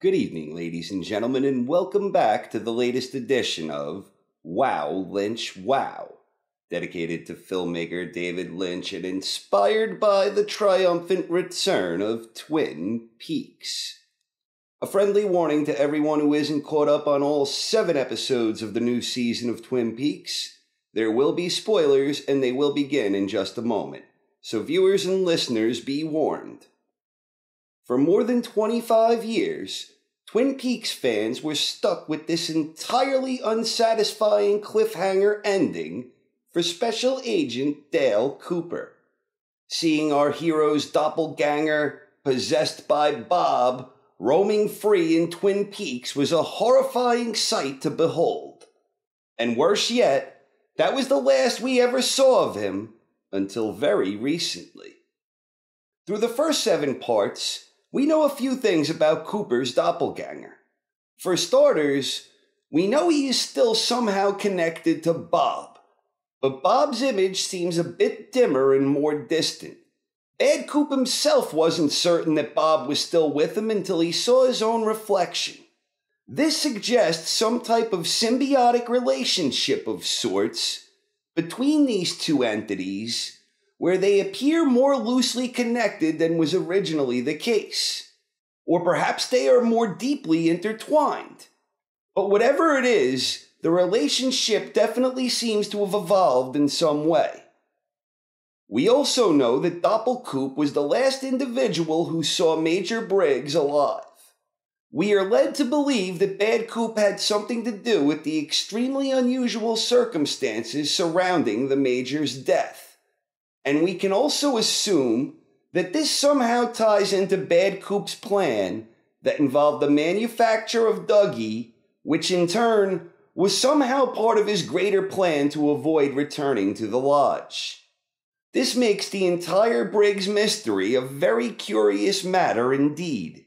Good evening, ladies and gentlemen, and welcome back to the latest edition of Wow Lynch Wow, dedicated to filmmaker David Lynch and inspired by the triumphant return of Twin Peaks. A friendly warning to everyone who isn't caught up on all seven episodes of the new season of Twin Peaks there will be spoilers, and they will begin in just a moment. So, viewers and listeners, be warned. For more than 25 years, Twin Peaks fans were stuck with this entirely unsatisfying cliffhanger ending for Special Agent Dale Cooper. Seeing our hero's doppelganger, possessed by Bob, roaming free in Twin Peaks was a horrifying sight to behold. And worse yet, that was the last we ever saw of him until very recently. Through the first seven parts, we know a few things about Cooper's doppelganger. For starters, we know he is still somehow connected to Bob, but Bob's image seems a bit dimmer and more distant. Bad Coop himself wasn't certain that Bob was still with him until he saw his own reflection. This suggests some type of symbiotic relationship of sorts between these two entities where they appear more loosely connected than was originally the case. Or perhaps they are more deeply intertwined. But whatever it is, the relationship definitely seems to have evolved in some way. We also know that DoppleCoop was the last individual who saw Major Briggs alive. We are led to believe that Bad Coop had something to do with the extremely unusual circumstances surrounding the Major's death. And we can also assume that this somehow ties into Bad Coop's plan that involved the manufacture of Dougie, which in turn was somehow part of his greater plan to avoid returning to the lodge. This makes the entire Briggs mystery a very curious matter indeed.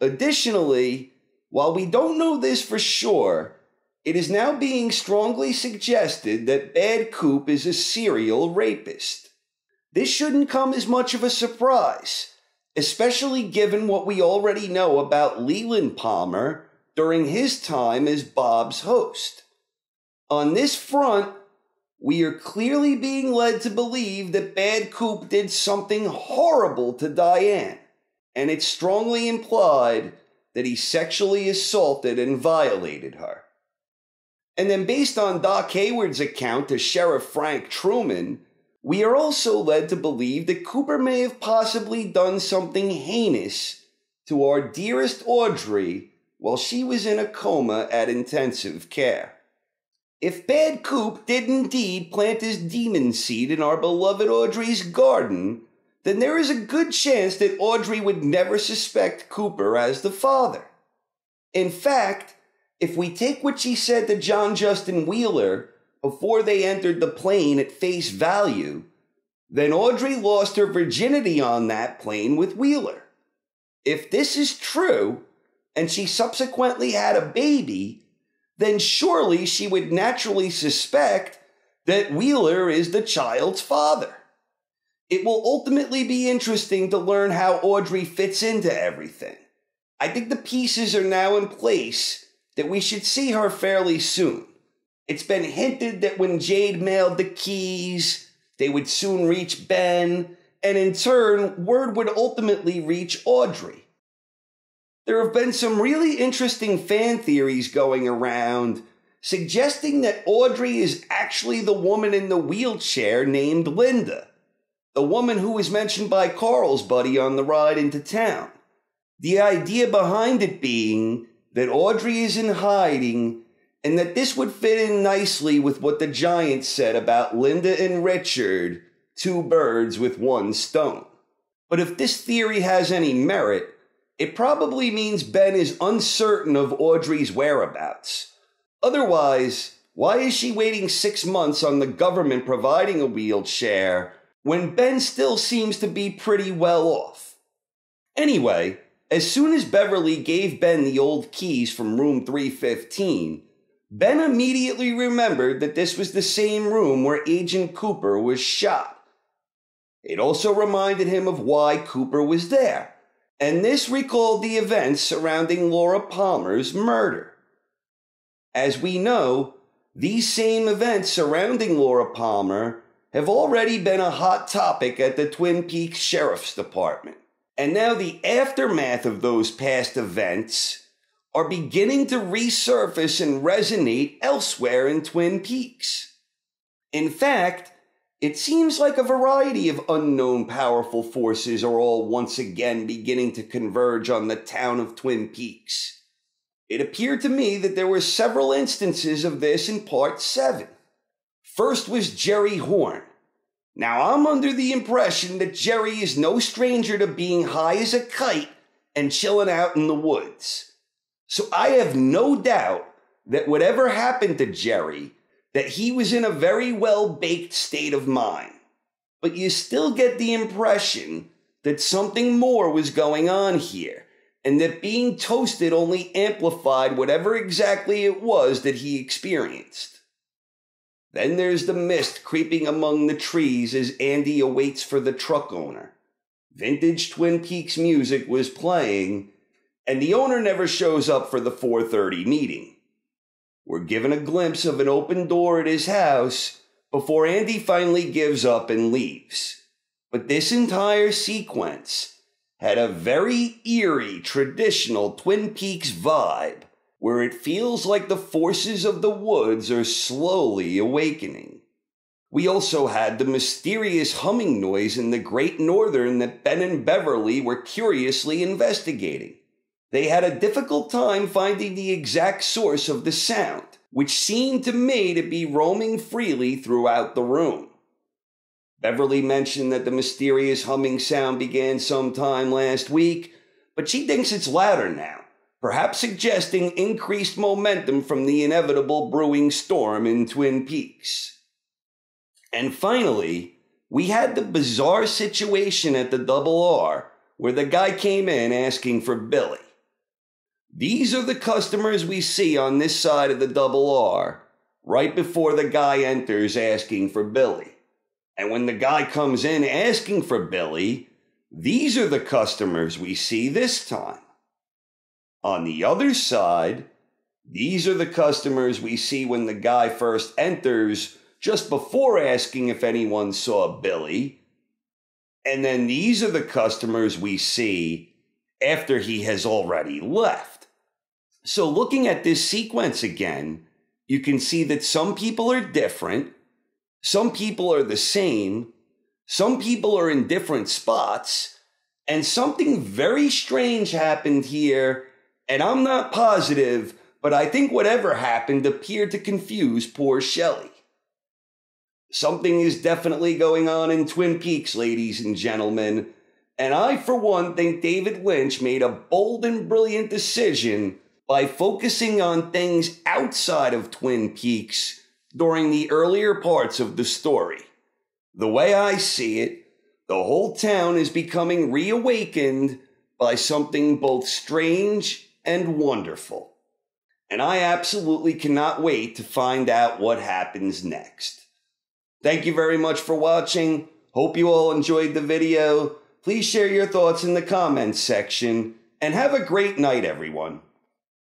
Additionally, while we don't know this for sure, it is now being strongly suggested that Bad Coop is a serial rapist. This shouldn't come as much of a surprise, especially given what we already know about Leland Palmer during his time as Bob's host. On this front, we are clearly being led to believe that Bad Coop did something horrible to Diane, and it's strongly implied that he sexually assaulted and violated her. And then, based on Doc Hayward's account to Sheriff Frank Truman, we are also led to believe that Cooper may have possibly done something heinous to our dearest Audrey while she was in a coma at intensive care. If Bad Coop did indeed plant his demon seed in our beloved Audrey's garden, then there is a good chance that Audrey would never suspect Cooper as the father. In fact, if we take what she said to John Justice Wheeler before they entered the plane at face value, then Audrey lost her virginity on that plane with Wheeler. If this is true, and she subsequently had a baby, then surely she would naturally suspect that Wheeler is the child's father. It will ultimately be interesting to learn how Audrey fits into everything. I think the pieces are now in place that we should see her fairly soon. It's been hinted that when Jade mailed the keys, they would soon reach Ben, and in turn, word would ultimately reach Audrey. There have been some really interesting fan theories going around suggesting that Audrey is actually the woman in the wheelchair named Linda, the woman who was mentioned by Carl's buddy on the ride into town. The idea behind it being that Audrey is in hiding and that this would fit in nicely with what the Giants said about Linda and Richard, two birds with one stone. But if this theory has any merit, it probably means Ben is uncertain of Audrey's whereabouts. Otherwise, why is she waiting six months on the government providing a wheelchair when Ben still seems to be pretty well off? Anyway, as soon as Beverly gave Ben the old keys from room 315, Ben immediately remembered that this was the same room where Agent Cooper was shot. It also reminded him of why Cooper was there, and this recalled the events surrounding Laura Palmer's murder. As we know, these same events surrounding Laura Palmer have already been a hot topic at the Twin Peaks Sheriff's Department. And now the aftermath of those past events are beginning to resurface and resonate elsewhere in Twin Peaks. In fact, it seems like a variety of unknown powerful forces are all once again beginning to converge on the town of Twin Peaks. It appeared to me that there were several instances of this in Part 7. First was Jerry Horne. Now, I'm under the impression that Jerry is no stranger to being high as a kite and chilling out in the woods. So I have no doubt that whatever happened to Jerry, that he was in a very well baked state of mind. But you still get the impression that something more was going on here and that being toasted only amplified whatever exactly it was that he experienced. Then there's the mist creeping among the trees as Andy awaits for the truck owner. Vintage Twin Peaks music was playing, and the owner never shows up for the 4:30 meeting. We're given a glimpse of an open door at his house before Andy finally gives up and leaves. But this entire sequence had a very eerie, traditional Twin Peaks vibe, where it feels like the forces of the woods are slowly awakening. We also had the mysterious humming noise in the Great Northern that Ben and Beverly were curiously investigating. They had a difficult time finding the exact source of the sound, which seemed to me to be roaming freely throughout the room. Beverly mentioned that the mysterious humming sound began sometime last week, but she thinks it's louder now, perhaps suggesting increased momentum from the inevitable brewing storm in Twin Peaks. And finally, we had the bizarre situation at the Double R where the guy came in asking for Billy. These are the customers we see on this side of the Double R, right before the guy enters asking for Billy. And when the guy comes in asking for Billy, these are the customers we see this time. On the other side, these are the customers we see when the guy first enters, just before asking if anyone saw Billy. And then these are the customers we see after he has already left. So, looking at this sequence again, you can see that some people are different some people are the same. Some people are in different spots. And something very strange happened here. And I'm not positive, but I think whatever happened appeared to confuse poor Shelley. Something is definitely going on in Twin Peaks, ladies and gentlemen. And I, for one, think David Lynch made a bold and brilliant decision by focusing on things outside of Twin Peaks during the earlier parts of the story. The way I see it, the whole town is becoming reawakened by something both strange and wonderful. And I absolutely cannot wait to find out what happens next. Thank you very much for watching. Hope you all enjoyed the video. Please share your thoughts in the comments section and have a great night, everyone.